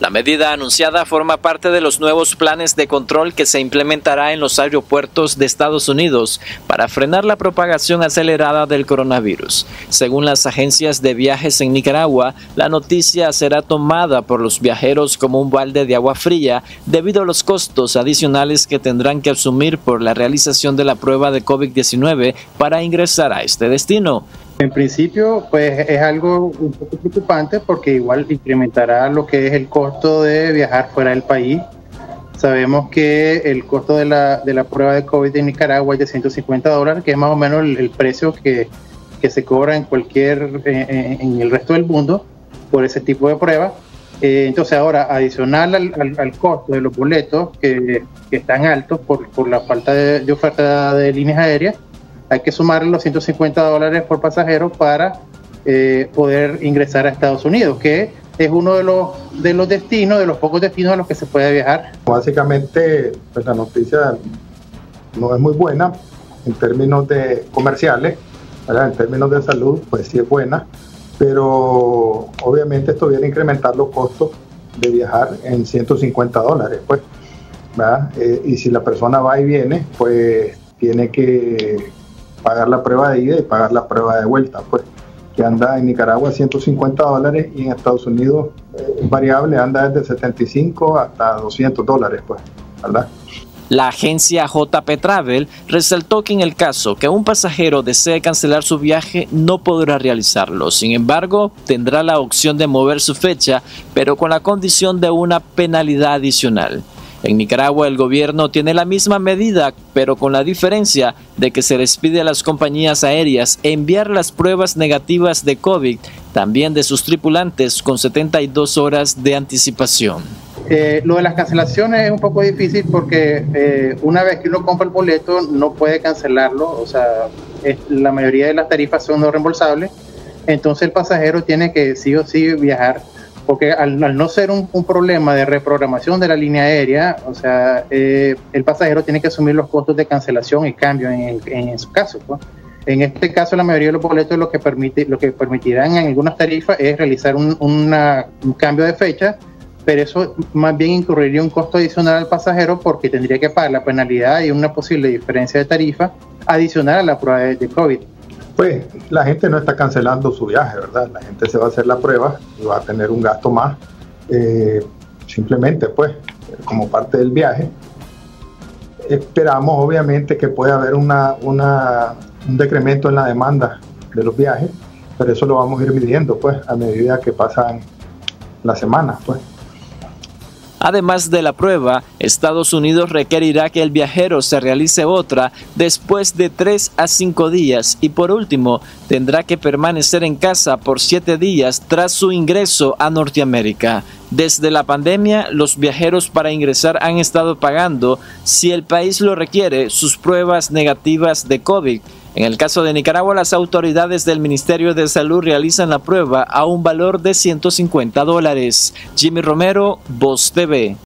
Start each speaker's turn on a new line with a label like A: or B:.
A: La medida anunciada forma parte de los nuevos planes de control que se implementará en los aeropuertos de Estados Unidos para frenar la propagación acelerada del coronavirus. Según las agencias de viajes en Nicaragua, la noticia será tomada por los viajeros como un balde de agua fría debido a los costos adicionales que tendrán que asumir por la realización de la prueba de COVID-19 para ingresar a este destino.
B: En principio, pues es algo un poco preocupante porque igual incrementará lo que es el costo de viajar fuera del país. Sabemos que el costo de la, de la prueba de COVID en Nicaragua es de 150 dólares, que es más o menos el, precio que, que, se cobra en cualquier, en, el resto del mundo por ese tipo de prueba. Eh, entonces ahora, adicional al, al, costo de los boletos que, que están altos por, por la falta de oferta de líneas aéreas, hay que sumar los 150 dólares por pasajero para eh, poder ingresar a Estados Unidos, que es uno de los, de los destinos, de los pocos destinos a los que se puede viajar.
C: Básicamente, pues la noticia no es muy buena en términos de comerciales, en términos de salud, pues sí es buena, pero obviamente esto viene a incrementar los costos de viajar en 150 dólares, pues, eh, y si la persona va y viene, pues tiene que pagar la prueba de ida y pagar la prueba de vuelta, pues que anda en Nicaragua 150 dólares y en Estados Unidos eh, variable, anda desde 75 hasta 200 dólares, pues, ¿verdad?
A: La agencia JP Travel resaltó que en el caso que un pasajero desee cancelar su viaje no podrá realizarlo. Sin embargo, tendrá la opción de mover su fecha, pero con la condición de una penalidad adicional. En Nicaragua el gobierno tiene la misma medida, pero con la diferencia de que se les pide a las compañías aéreas enviar las pruebas negativas de COVID, también de sus tripulantes, con 72 horas de anticipación.
B: Eh, lo de las cancelaciones es un poco difícil porque eh, una vez que uno compra el boleto no puede cancelarlo, o sea, la mayoría de las tarifas son no reembolsables, entonces el pasajero tiene que sí o sí viajar porque al, no ser un, problema de reprogramación de la línea aérea, o sea, eh, el pasajero tiene que asumir los costos de cancelación y cambio en, en su caso. Pues. En este caso, la mayoría de los boletos lo que, permite, lo que permitirán en algunas tarifas es realizar un, cambio de fecha, pero eso más bien incurriría un costo adicional al pasajero porque tendría que pagar la penalidad y una posible diferencia de tarifa adicional a la prueba de COVID
C: pues la gente no está cancelando su viaje, ¿verdad? La gente se va a hacer la prueba y va a tener un gasto más, eh, simplemente pues como parte del viaje. Esperamos obviamente que pueda haber una, un decremento en la demanda de los viajes, pero eso lo vamos a ir midiendo pues a medida que pasan las semanas pues.
A: Además de la prueba, Estados Unidos requerirá que el viajero se realice otra después de 3 a 5 días y por último tendrá que permanecer en casa por 7 días tras su ingreso a Norteamérica. Desde la pandemia, los viajeros para ingresar han estado pagando, si el país lo requiere, sus pruebas negativas de COVID. En el caso de Nicaragua, las autoridades del Ministerio de Salud realizan la prueba a un valor de 150 dólares. Jimmy Romero, Voz TV.